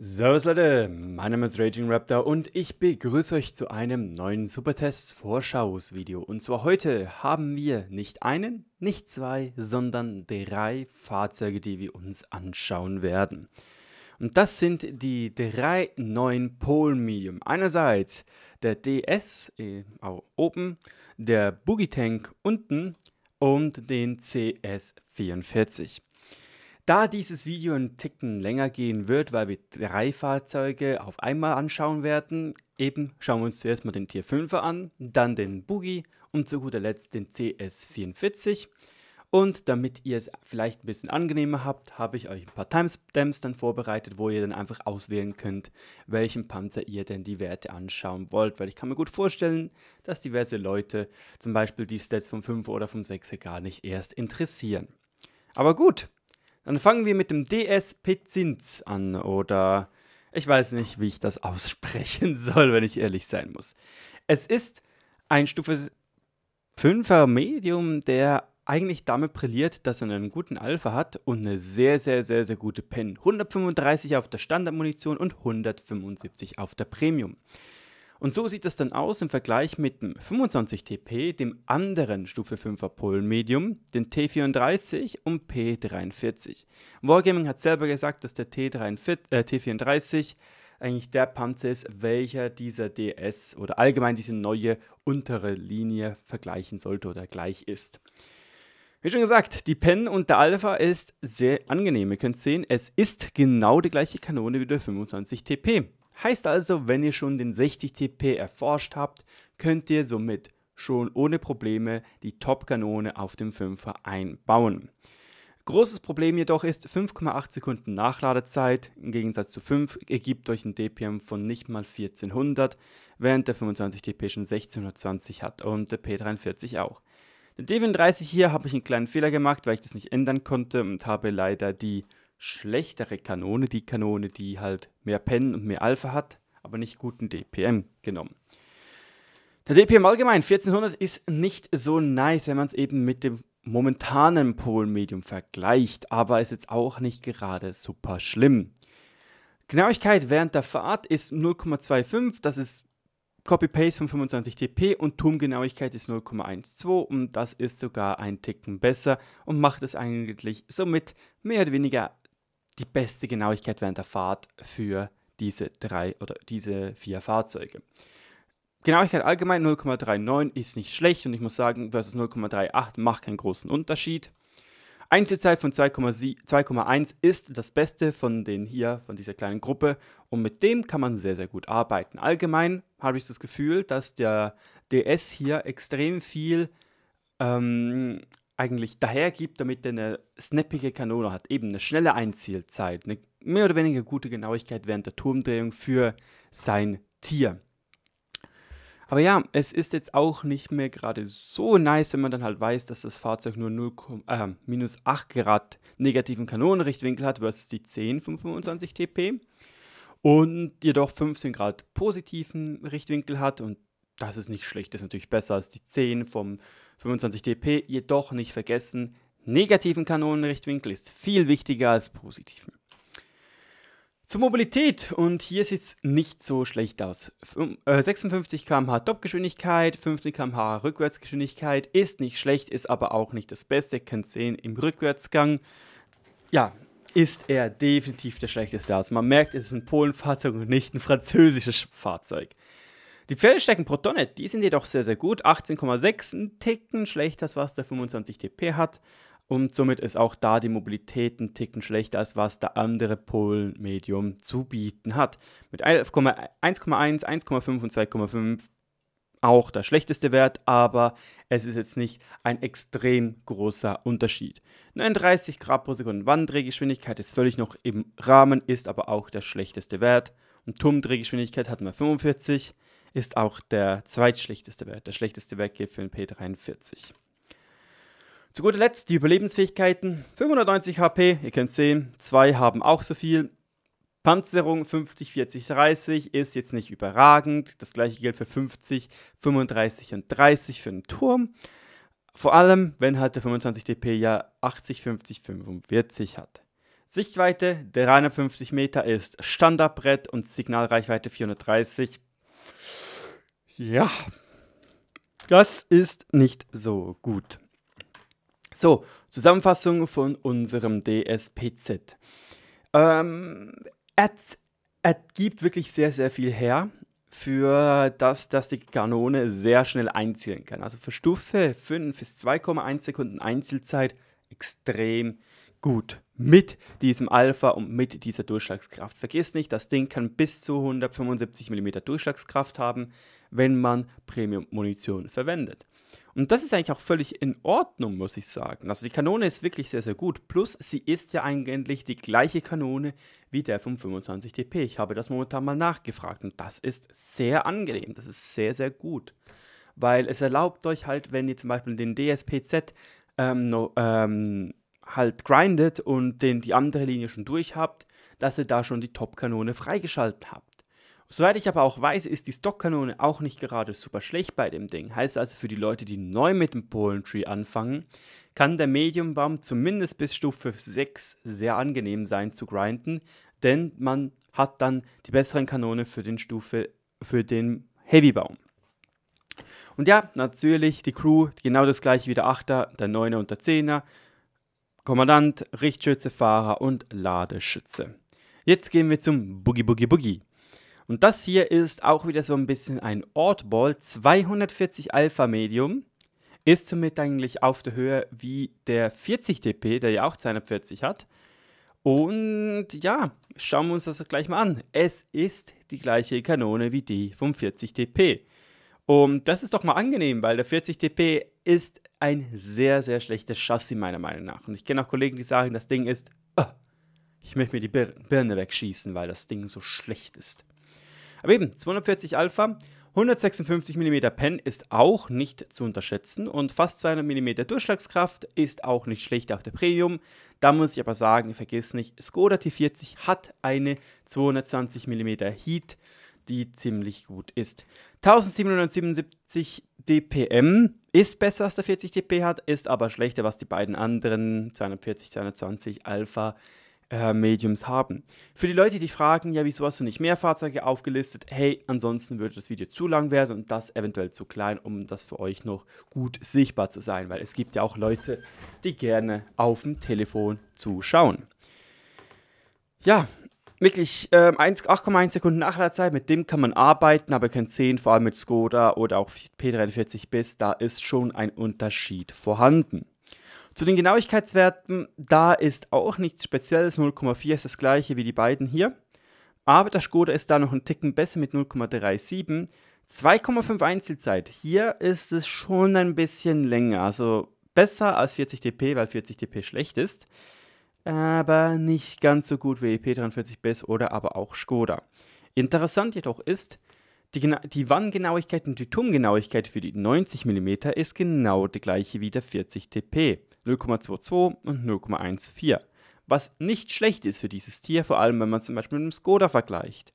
Servus Leute, mein Name ist Raging Raptor und ich begrüße euch zu einem neuen Supertests Vorschausvideo. Und zwar heute haben wir nicht einen, nicht zwei, sondern drei Fahrzeuge, die wir uns anschauen werden. Und das sind die drei neuen Pole Medium. Einerseits der DS äh, oben, der Boogie Tank unten und den CS44. Da dieses Video einen Ticken länger gehen wird, weil wir drei Fahrzeuge auf einmal anschauen werden, eben schauen wir uns zuerst mal den Tier 5er an, dann den Boogie und zu guter Letzt den CS44. Und damit ihr es vielleicht ein bisschen angenehmer habt, habe ich euch ein paar Timestamps dann vorbereitet, wo ihr dann einfach auswählen könnt, welchen Panzer ihr denn die Werte anschauen wollt. Weil ich kann mir gut vorstellen, dass diverse Leute zum Beispiel die Stats vom 5 oder vom 6er gar nicht erst interessieren. Aber gut, dann fangen wir mit dem DS Pezins an oder ich weiß nicht, wie ich das aussprechen soll, wenn ich ehrlich sein muss. Es ist ein Stufe 5er Medium, der eigentlich damit brilliert, dass er einen guten Alpha hat und eine sehr, sehr, sehr, sehr gute Pen. 135 auf der Standardmunition und 175 auf der Premium. Und so sieht es dann aus im Vergleich mit dem 25 TP, dem anderen Stufe 5er Polen-Medium, den T34 und P43. Wargaming hat selber gesagt, dass der T43, äh, T34 eigentlich der Panzer ist, welcher dieser DS oder allgemein diese neue untere Linie vergleichen sollte oder gleich ist. Wie schon gesagt, die Pen und der Alpha ist sehr angenehm. Ihr könnt sehen, es ist genau die gleiche Kanone wie der 25 TP. Heißt also, wenn ihr schon den 60 TP erforscht habt, könnt ihr somit schon ohne Probleme die Top-Kanone auf dem 5er einbauen. Großes Problem jedoch ist 5,8 Sekunden Nachladezeit, im Gegensatz zu 5 ergibt euch ein DPM von nicht mal 1400, während der 25 TP schon 1620 hat und der P43 auch. Der D34 hier habe ich einen kleinen Fehler gemacht, weil ich das nicht ändern konnte und habe leider die schlechtere Kanone, die Kanone, die halt mehr Pen und mehr Alpha hat, aber nicht guten DPM genommen. Der DPM allgemein 1400 ist nicht so nice, wenn man es eben mit dem momentanen Polmedium vergleicht, aber ist jetzt auch nicht gerade super schlimm. Genauigkeit während der Fahrt ist 0,25, das ist Copy-Paste von 25 TP und Turmgenauigkeit ist 0,12 und das ist sogar ein Ticken besser und macht es eigentlich somit mehr oder weniger die beste Genauigkeit während der Fahrt für diese drei oder diese vier Fahrzeuge. Genauigkeit allgemein 0,39 ist nicht schlecht und ich muss sagen, versus 0,38 macht keinen großen Unterschied. Einzelzeit von 2,1 ist das Beste von den hier, von dieser kleinen Gruppe und mit dem kann man sehr, sehr gut arbeiten. Allgemein habe ich das Gefühl, dass der DS hier extrem viel ähm, eigentlich dahergibt, damit er eine snappige Kanone hat. Eben eine schnelle Einzielzeit, eine mehr oder weniger gute Genauigkeit während der Turmdrehung für sein Tier. Aber ja, es ist jetzt auch nicht mehr gerade so nice, wenn man dann halt weiß, dass das Fahrzeug nur 0, äh, minus 8 Grad negativen Kanonenrichtwinkel hat versus die 10 von 25 TP und jedoch 15 Grad positiven Richtwinkel hat und das ist nicht schlecht, das ist natürlich besser als die 10 vom 25 dp. Jedoch nicht vergessen, negativen Kanonenrichtwinkel ist viel wichtiger als positiven. Zur Mobilität und hier sieht es nicht so schlecht aus. 56 km/h Topgeschwindigkeit, 15 km/h Rückwärtsgeschwindigkeit ist nicht schlecht, ist aber auch nicht das Beste. Ihr könnt sehen, im Rückwärtsgang, ja, ist er definitiv der schlechteste aus. Man merkt, es ist ein Polenfahrzeug und nicht ein französisches Fahrzeug. Die Pferdestärken pro Tonne, die sind jedoch sehr, sehr gut. 18,6, ein Ticken schlechter als was der 25 TP hat. Und somit ist auch da die Mobilität ein Ticken schlechter als was der andere Polen-Medium zu bieten hat. Mit 1,1, 1,5 und 2,5 auch der schlechteste Wert, aber es ist jetzt nicht ein extrem großer Unterschied. 39 Grad pro Sekunde Wanddrehgeschwindigkeit ist völlig noch im Rahmen, ist aber auch der schlechteste Wert. Und Turmdrehgeschwindigkeit hatten wir 45 ist auch der zweitschlechteste Wert. Der schlechteste Wert geht für den P43. Zu guter Letzt die Überlebensfähigkeiten. 590 HP, ihr könnt sehen, zwei haben auch so viel. Panzerung 50, 40, 30 ist jetzt nicht überragend. Das gleiche gilt für 50, 35 und 30 für den Turm. Vor allem, wenn halt der 25 DP ja 80, 50, 45 hat. Sichtweite 350 Meter ist Standardbrett und Signalreichweite 430. Ja, das ist nicht so gut. So, Zusammenfassung von unserem DSPZ. Ähm, er, er gibt wirklich sehr, sehr viel her für das, dass die Kanone sehr schnell einzielen kann. Also für Stufe 5 ist 2,1 Sekunden Einzelzeit extrem gut mit diesem Alpha und mit dieser Durchschlagskraft. Vergiss nicht, das Ding kann bis zu 175 mm Durchschlagskraft haben, wenn man Premium-Munition verwendet. Und das ist eigentlich auch völlig in Ordnung, muss ich sagen. Also die Kanone ist wirklich sehr, sehr gut. Plus, sie ist ja eigentlich die gleiche Kanone wie der vom 25 DP. Ich habe das momentan mal nachgefragt und das ist sehr angenehm. Das ist sehr, sehr gut. Weil es erlaubt euch halt, wenn ihr zum Beispiel den DSPZ ähm, no, ähm, halt grindet und den, die andere Linie schon durch habt, dass ihr da schon die Top-Kanone freigeschaltet habt. Soweit ich aber auch weiß, ist die Stockkanone auch nicht gerade super schlecht bei dem Ding. Heißt also, für die Leute, die neu mit dem Polentree anfangen, kann der Medium-Baum zumindest bis Stufe 6 sehr angenehm sein zu grinden, denn man hat dann die besseren Kanonen für den Stufe, für den Heavy-Baum. Und ja, natürlich die Crew, genau das gleiche wie der 8er, der 9er und der 10er. Kommandant, Richtschütze, Fahrer und Ladeschütze. Jetzt gehen wir zum Boogie Boogie Boogie. Und das hier ist auch wieder so ein bisschen ein Oddball. 240 Alpha Medium ist somit eigentlich auf der Höhe wie der 40 dp, der ja auch 240 hat. Und ja, schauen wir uns das gleich mal an. Es ist die gleiche Kanone wie die vom 40 dp. Und das ist doch mal angenehm, weil der 40 dp ist ein sehr, sehr schlechtes Chassis meiner Meinung nach. Und ich kenne auch Kollegen, die sagen, das Ding ist, oh, ich möchte mir die Birne wegschießen, weil das Ding so schlecht ist. Aber eben, 240 Alpha, 156 mm Pen ist auch nicht zu unterschätzen und fast 200 mm Durchschlagskraft ist auch nicht schlecht auf der Premium. Da muss ich aber sagen, vergiss nicht, Skoda T40 hat eine 220 mm Heat, die ziemlich gut ist. 1777 dpm ist besser als der 40 dp hat, ist aber schlechter, was die beiden anderen 240, 220 Alpha äh, Mediums haben. Für die Leute, die fragen, ja, wieso hast du nicht mehr Fahrzeuge aufgelistet? Hey, ansonsten würde das Video zu lang werden und das eventuell zu klein, um das für euch noch gut sichtbar zu sein, weil es gibt ja auch Leute, die gerne auf dem Telefon zuschauen. Ja, wirklich äh, 8,1 Sekunden Nachladezeit, mit dem kann man arbeiten, aber ihr könnt sehen, vor allem mit Skoda oder auch P43 bis, da ist schon ein Unterschied vorhanden. Zu den Genauigkeitswerten, da ist auch nichts Spezielles. 0,4 ist das gleiche wie die beiden hier. Aber der Skoda ist da noch ein Ticken besser mit 0,37. 2,5 Einzelzeit. Hier ist es schon ein bisschen länger. Also besser als 40 dp, weil 40 dp schlecht ist. Aber nicht ganz so gut wie EP43 BES oder aber auch Skoda. Interessant jedoch ist, die, die Wanngenauigkeit und die Turmgenauigkeit für die 90 mm ist genau die gleiche wie der 40 dp. 0,22 und 0,14. Was nicht schlecht ist für dieses Tier, vor allem wenn man zum Beispiel mit einem Skoda vergleicht.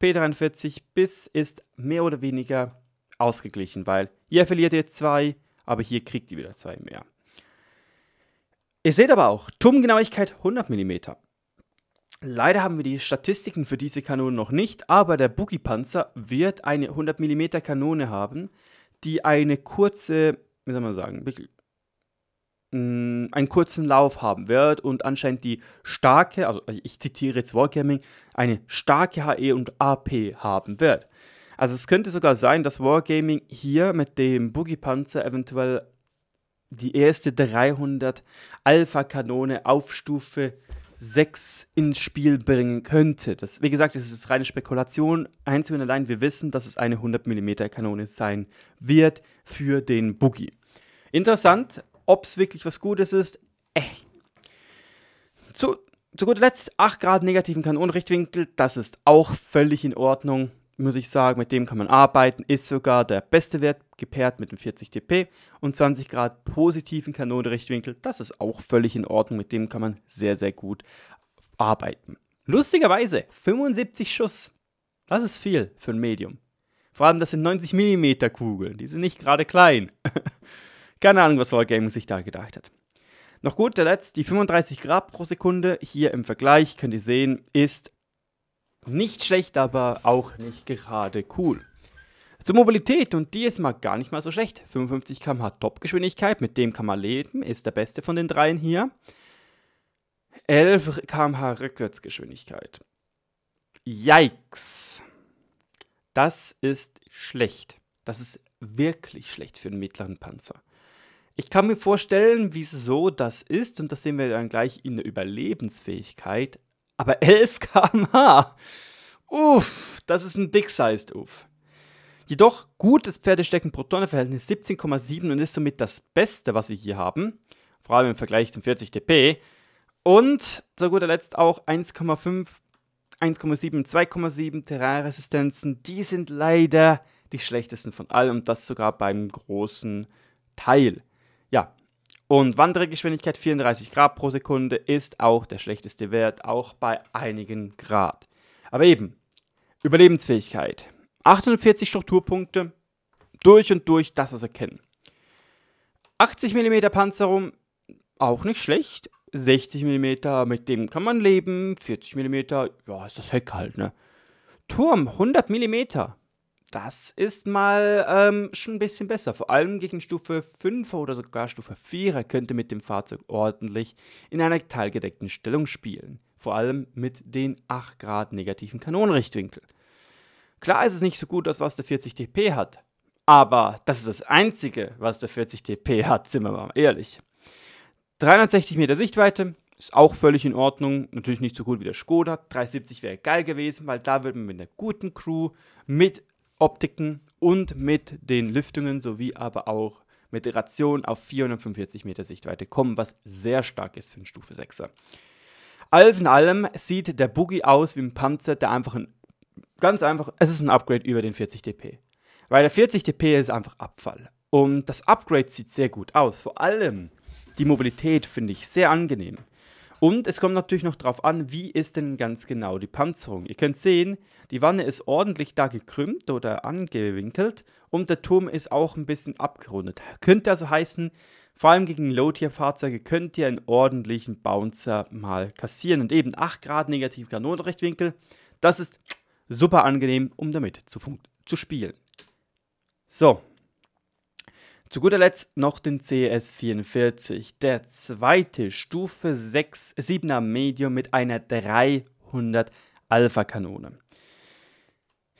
P43 bis ist mehr oder weniger ausgeglichen, weil hier verliert ihr zwei, aber hier kriegt ihr wieder zwei mehr. Ihr seht aber auch, Turmgenauigkeit 100 mm. Leider haben wir die Statistiken für diese Kanone noch nicht, aber der Boogie-Panzer wird eine 100 mm Kanone haben, die eine kurze, wie soll man sagen, einen kurzen Lauf haben wird und anscheinend die starke, also ich zitiere jetzt Wargaming, eine starke HE und AP haben wird. Also es könnte sogar sein, dass Wargaming hier mit dem Boogie Panzer eventuell die erste 300 Alpha-Kanone auf Stufe 6 ins Spiel bringen könnte. Das, wie gesagt, das ist reine Spekulation. Einzig und allein, wir wissen, dass es eine 100 mm Kanone sein wird für den Boogie. Interessant, ob es wirklich was Gutes ist, äh. Zu, zu guter Letzt 8 Grad negativen Kanonenrichtwinkel, das ist auch völlig in Ordnung, muss ich sagen. Mit dem kann man arbeiten, ist sogar der beste Wert gepaart mit dem 40 dp und 20 Grad positiven Kanonenrichtwinkel, das ist auch völlig in Ordnung. Mit dem kann man sehr, sehr gut arbeiten. Lustigerweise 75 Schuss, das ist viel für ein Medium. Vor allem, das sind 90 mm Kugeln, die sind nicht gerade klein. Keine Ahnung, was Wargaming sich da gedacht hat. Noch gut, der letzte, die 35 Grad pro Sekunde, hier im Vergleich könnt ihr sehen, ist nicht schlecht, aber auch nicht gerade cool. Zur Mobilität, und die ist mal gar nicht mal so schlecht. 55 km/h Topgeschwindigkeit, mit dem kann man leben, ist der beste von den dreien hier. 11 km/h Rückwärtsgeschwindigkeit. Yikes. Das ist schlecht. Das ist wirklich schlecht für einen mittleren Panzer. Ich kann mir vorstellen, wieso das ist, und das sehen wir dann gleich in der Überlebensfähigkeit. Aber 11 km/h, uff, das ist ein big-sized Uff. Jedoch gutes Pferdestecken-Pro-Tonne-Verhältnis 17,7 und ist somit das Beste, was wir hier haben. Vor allem im Vergleich zum 40 dp. Und zu guter Letzt auch 1,5, 1,7, 2,7 Terrainresistenzen. Die sind leider die schlechtesten von allen und das sogar beim großen Teil. Ja, und Wandergeschwindigkeit 34 Grad pro Sekunde ist auch der schlechteste Wert, auch bei einigen Grad. Aber eben, Überlebensfähigkeit. 840 Strukturpunkte, durch und durch, das ist erkennen. 80 mm Panzerung, auch nicht schlecht. 60 mm, mit dem kann man leben. 40 mm, ja, ist das Heck halt, ne? Turm, 100 mm. Das ist mal ähm, schon ein bisschen besser. Vor allem gegen Stufe 5 oder sogar Stufe 4 könnte mit dem Fahrzeug ordentlich in einer teilgedeckten Stellung spielen. Vor allem mit den 8 Grad negativen Kanonenrichtwinkel. Klar ist es nicht so gut, als was der 40 TP hat. Aber das ist das Einzige, was der 40 TP hat, sind wir mal ehrlich. 360 Meter Sichtweite ist auch völlig in Ordnung. Natürlich nicht so gut wie der Skoda. 370 wäre geil gewesen, weil da würde man mit einer guten Crew mit Optiken und mit den Lüftungen sowie aber auch mit Ration auf 445 Meter Sichtweite kommen, was sehr stark ist für einen Stufe 6er. Alles in allem sieht der Buggy aus wie ein Panzer, der einfach ein, ganz einfach, es ist ein Upgrade über den 40 dp. Weil der 40 dp ist einfach Abfall. Und das Upgrade sieht sehr gut aus. Vor allem die Mobilität finde ich sehr angenehm. Und es kommt natürlich noch darauf an, wie ist denn ganz genau die Panzerung. Ihr könnt sehen, die Wanne ist ordentlich da gekrümmt oder angewinkelt und der Turm ist auch ein bisschen abgerundet. Könnte also heißen, vor allem gegen Low-Tier-Fahrzeuge könnt ihr einen ordentlichen Bouncer mal kassieren. Und eben 8 Grad negativ Kanonenrechtwinkel, das ist super angenehm, um damit zu, zu spielen. So, zu guter Letzt noch den CS44, der zweite Stufe 6, 7er Medium mit einer 300 Alpha-Kanone.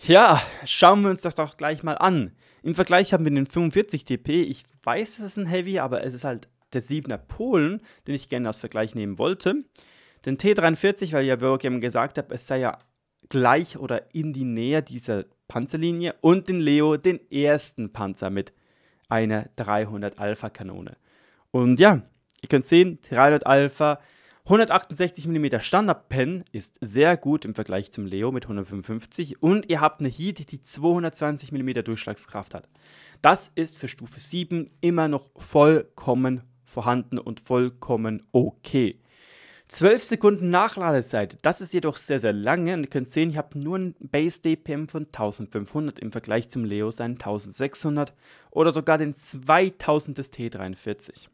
Ja, schauen wir uns das doch gleich mal an. Im Vergleich haben wir den 45 TP. Ich weiß, es ist ein Heavy, aber es ist halt der 7er Polen, den ich gerne als Vergleich nehmen wollte. Den T43, weil ja Wargame gesagt hat, es sei ja gleich oder in die Nähe dieser Panzerlinie. Und den Leo, den ersten Panzer mit eine 300 Alpha Kanone. Und ja, ihr könnt sehen, 300 Alpha, 168 mm Standard-Pen ist sehr gut im Vergleich zum Leo mit 155 und ihr habt eine Heat, die 220 mm Durchschlagskraft hat. Das ist für Stufe 7 immer noch vollkommen vorhanden und vollkommen okay. 12 Sekunden Nachladezeit, das ist jedoch sehr, sehr lange. Und ihr könnt sehen, ich habe nur ein Base DPM von 1500 im Vergleich zum Leo sein 1600 oder sogar den 2000 des T43.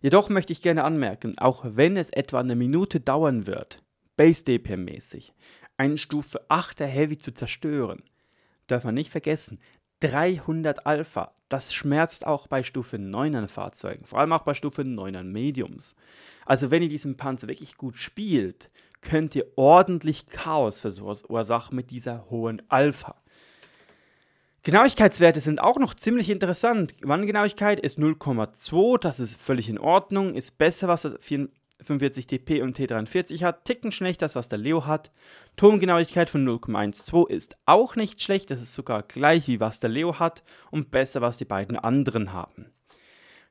Jedoch möchte ich gerne anmerken, auch wenn es etwa eine Minute dauern wird, Base DPM mäßig, einen Stufe 8er Heavy zu zerstören, darf man nicht vergessen, 300 Alpha. Das schmerzt auch bei Stufe 9er Fahrzeugen, vor allem auch bei Stufe 9er Mediums. Also wenn ihr diesen Panzer wirklich gut spielt, könnt ihr ordentlich Chaos verursachen mit dieser hohen Alpha. Genauigkeitswerte sind auch noch ziemlich interessant. Wanngenauigkeit ist 0,2, das ist völlig in Ordnung, ist besser, was 45 TP und T43 hat, ticken schlecht das, was der Leo hat. Turmgenauigkeit von 0,12 ist auch nicht schlecht, das ist sogar gleich wie was der Leo hat und besser, was die beiden anderen haben.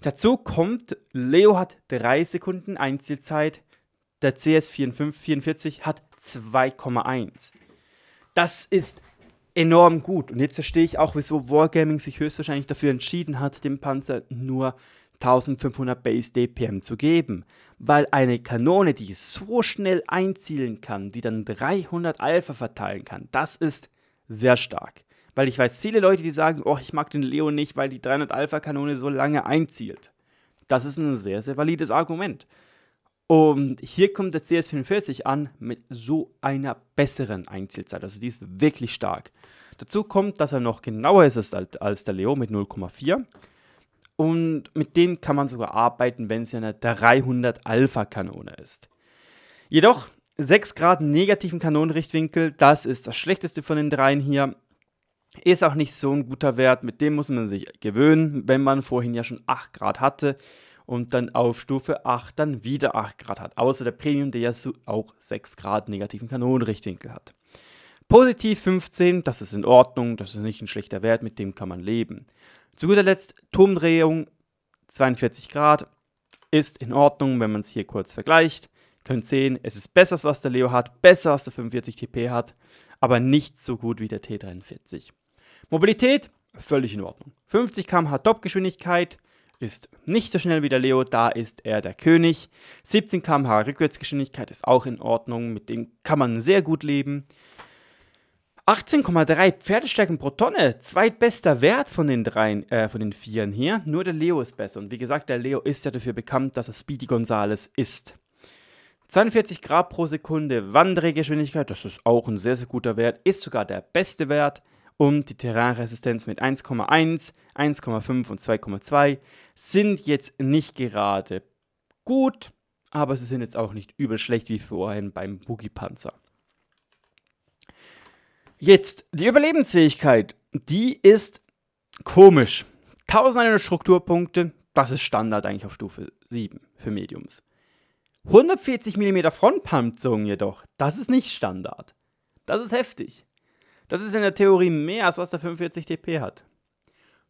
Dazu kommt, Leo hat 3 Sekunden Einzelzeit, der CS44 hat 2,1. Das ist enorm gut und jetzt verstehe ich auch, wieso Wargaming sich höchstwahrscheinlich dafür entschieden hat, dem Panzer nur 1500 Base DPM zu geben, weil eine Kanone, die so schnell einzielen kann, die dann 300 Alpha verteilen kann, das ist sehr stark. Weil ich weiß viele Leute, die sagen, oh, ich mag den Leo nicht, weil die 300 Alpha Kanone so lange einzielt. Das ist ein sehr, sehr valides Argument. Und hier kommt der CS44 an mit so einer besseren Einzelzeit. Also die ist wirklich stark. Dazu kommt, dass er noch genauer ist als der Leo mit 0,4. Und mit dem kann man sogar arbeiten, wenn es eine 300 Alpha-Kanone ist. Jedoch 6 Grad negativen Kanonenrichtwinkel, das ist das schlechteste von den dreien hier. Ist auch nicht so ein guter Wert, mit dem muss man sich gewöhnen, wenn man vorhin ja schon 8 Grad hatte und dann auf Stufe 8 dann wieder 8 Grad hat. Außer der Premium, der ja auch 6 Grad negativen Kanonenrichtwinkel hat. Positiv 15, das ist in Ordnung, das ist nicht ein schlechter Wert, mit dem kann man leben. Zu guter Letzt Turmdrehung 42 Grad, ist in Ordnung, wenn man es hier kurz vergleicht. Könnt sehen, es ist besser, was der Leo hat, besser, als der 45 TP hat, aber nicht so gut wie der T43. Mobilität, völlig in Ordnung. 50 km/h Topgeschwindigkeit, ist nicht so schnell wie der Leo, da ist er der König. 17 km/h Rückwärtsgeschwindigkeit ist auch in Ordnung, mit dem kann man sehr gut leben. 18,3 Pferdestärken pro Tonne, zweitbester Wert von den dreien, äh, von den vieren hier. Nur der Leo ist besser. Und wie gesagt, der Leo ist ja dafür bekannt, dass er Speedy Gonzales ist. 42 Grad pro Sekunde Wanddrehgeschwindigkeit, das ist auch ein sehr, sehr guter Wert, ist sogar der beste Wert. Und die Terrainresistenz mit 1,1, 1,5 und 2,2 sind jetzt nicht gerade gut, aber sie sind jetzt auch nicht übel schlecht wie vorhin beim Boogie-Panzer. Jetzt, die Überlebensfähigkeit, die ist komisch. 1100 Strukturpunkte, das ist Standard eigentlich auf Stufe 7 für Mediums. 140 mm Frontpanzerung jedoch, das ist nicht Standard. Das ist heftig. Das ist in der Theorie mehr, als was der 45 TP hat.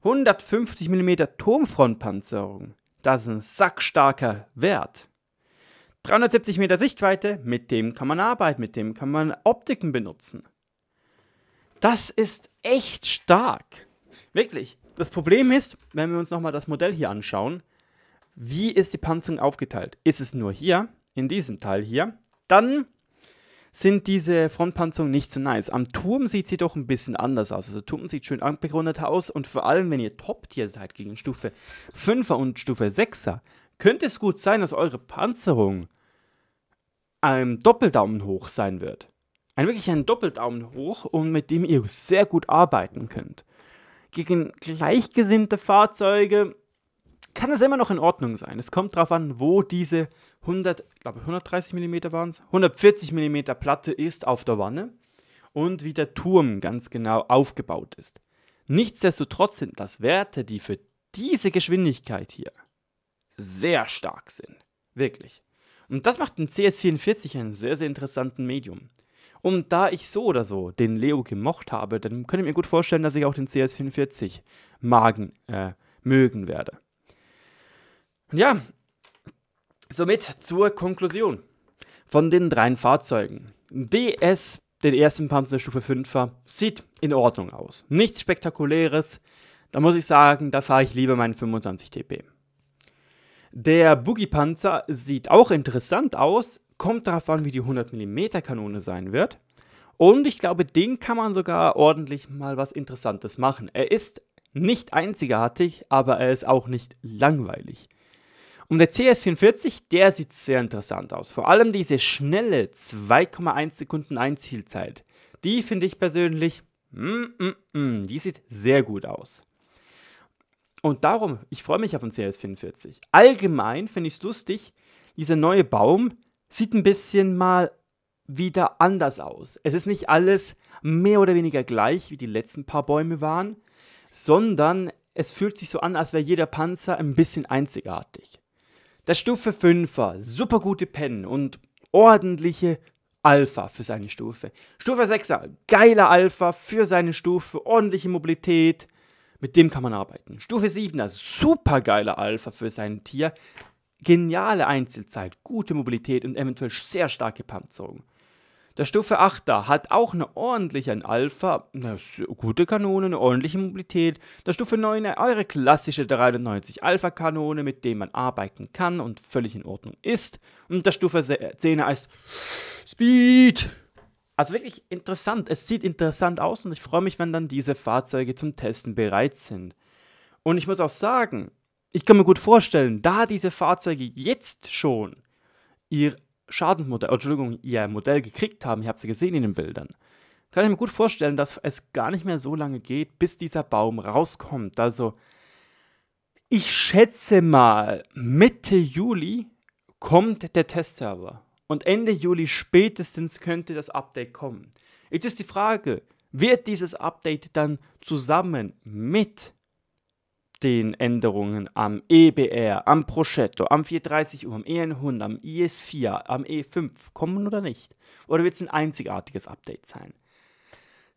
150 mm Turmfrontpanzerung, das ist ein sackstarker Wert. 370 Meter Sichtweite, mit dem kann man arbeiten, mit dem kann man Optiken benutzen. Das ist echt stark. Wirklich. Das Problem ist, wenn wir uns nochmal das Modell hier anschauen, wie ist die Panzerung aufgeteilt? Ist es nur hier, in diesem Teil hier? Dann sind diese Frontpanzerungen nicht so nice. Am Turm sieht sie doch ein bisschen anders aus. Also Turm sieht schön abgerundet aus und vor allem, wenn ihr Top-Tier seid gegen Stufe 5er und Stufe 6er, könnte es gut sein, dass eure Panzerung ein Doppeldaumen hoch sein wird ein wirklich ein Doppeldaumen hoch und mit dem ihr sehr gut arbeiten könnt. Gegen gleichgesinnte Fahrzeuge kann es immer noch in Ordnung sein. Es kommt darauf an, wo diese 100, glaube 130 mm waren es, 140 mm Platte ist auf der Wanne und wie der Turm ganz genau aufgebaut ist. Nichtsdestotrotz sind das Werte, die für diese Geschwindigkeit hier sehr stark sind. Wirklich. Und das macht den CS44 einen sehr, sehr interessanten Medium. Und da ich so oder so den Leo gemocht habe, dann könnte ich mir gut vorstellen, dass ich auch den CS44 magen, äh, mögen werde. Und ja, somit zur Konklusion von den drei Fahrzeugen. DS, den ersten Panzer Stufe 5er, sieht in Ordnung aus. Nichts Spektakuläres. Da muss ich sagen, da fahre ich lieber meinen 25 TP. Der Boogie-Panzer sieht auch interessant aus, Kommt darauf an, wie die 100 mm Kanone sein wird. Und ich glaube, den kann man sogar ordentlich mal was Interessantes machen. Er ist nicht einzigartig, aber er ist auch nicht langweilig. Und der CS44, der sieht sehr interessant aus. Vor allem diese schnelle 2,1 Sekunden Einzielzeit. Die finde ich persönlich, mm, mm, mm, die sieht sehr gut aus. Und darum, ich freue mich auf den CS44. Allgemein finde ich es lustig, dieser neue Baum, sieht ein bisschen mal wieder anders aus. Es ist nicht alles mehr oder weniger gleich, wie die letzten paar Bäume waren, sondern es fühlt sich so an, als wäre jeder Panzer ein bisschen einzigartig. Der Stufe 5er, super gute Pennen und ordentliche Alpha für seine Stufe. Stufe 6er, geiler Alpha für seine Stufe, ordentliche Mobilität, mit dem kann man arbeiten. Stufe 7er, super geiler Alpha für sein Tier, Geniale Einzelzeit, gute Mobilität und eventuell sehr starke Panzerung. Der Stufe 8er hat auch eine ordentliche Alpha, eine gute Kanone, eine ordentliche Mobilität. Der Stufe 9er eure klassische 93 Alpha Kanone, mit dem man arbeiten kann und völlig in Ordnung ist. Und der Stufe 10er ist Speed. Also wirklich interessant. Es sieht interessant aus und ich freue mich, wenn dann diese Fahrzeuge zum Testen bereit sind. Und ich muss auch sagen, ich kann mir gut vorstellen, da diese Fahrzeuge jetzt schon ihr Schadensmodell, oh, Entschuldigung, ihr Modell gekriegt haben, ich habe sie gesehen in den Bildern, kann ich mir gut vorstellen, dass es gar nicht mehr so lange geht, bis dieser Baum rauskommt. Also ich schätze mal, Mitte Juli kommt der Testserver und Ende Juli spätestens könnte das Update kommen. Jetzt ist die Frage, wird dieses Update dann zusammen mit den Änderungen am EBR, am Progetto, am 430 U, am E100, am IS4, am E5 kommen oder nicht? Oder wird es ein einzigartiges Update sein?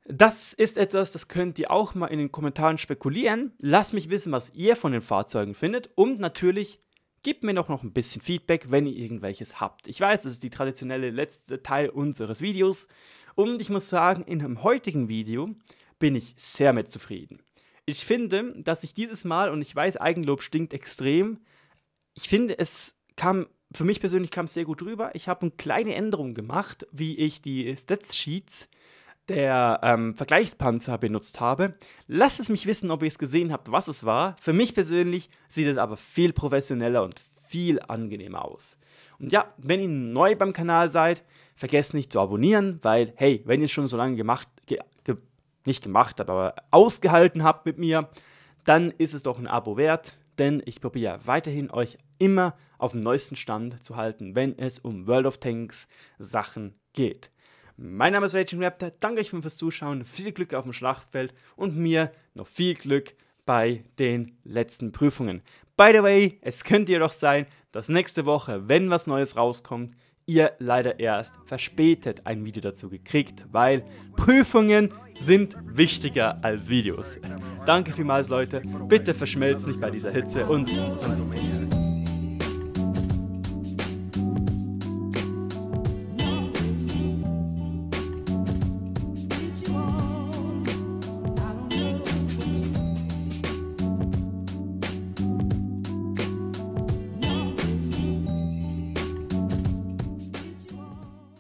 Das ist etwas, das könnt ihr auch mal in den Kommentaren spekulieren. Lasst mich wissen, was ihr von den Fahrzeugen findet und natürlich gebt mir noch, noch ein bisschen Feedback, wenn ihr irgendwelches habt. Ich weiß, das ist die traditionelle letzte Teil unseres Videos und ich muss sagen, in dem heutigen Video bin ich sehr mit zufrieden. Ich finde, dass ich dieses Mal, und ich weiß, Eigenlob stinkt extrem, ich finde, es kam, für mich persönlich kam es sehr gut rüber. Ich habe eine kleine Änderung gemacht, wie ich die Stats-Sheets der ähm, Vergleichspanzer benutzt habe. Lasst es mich wissen, ob ihr es gesehen habt, was es war. Für mich persönlich sieht es aber viel professioneller und viel angenehmer aus. Und ja, wenn ihr neu beim Kanal seid, vergesst nicht zu abonnieren, weil, hey, wenn ihr es schon so lange gemacht, ge nicht gemacht habt, aber ausgehalten habt mit mir, dann ist es doch ein Abo wert, denn ich probiere weiterhin euch immer auf dem neuesten Stand zu halten, wenn es um World of Tanks Sachen geht. Mein Name ist Raging Raptor, danke euch fürs Zuschauen, viel Glück auf dem Schlachtfeld und mir noch viel Glück bei den letzten Prüfungen. By the way, es könnte jedoch sein, dass nächste Woche, wenn was Neues rauskommt, ihr leider erst verspätet ein Video dazu gekriegt, weil Prüfungen sind wichtiger als Videos. Danke vielmals, Leute. Bitte verschmelzt nicht bei dieser Hitze und man sieht sich.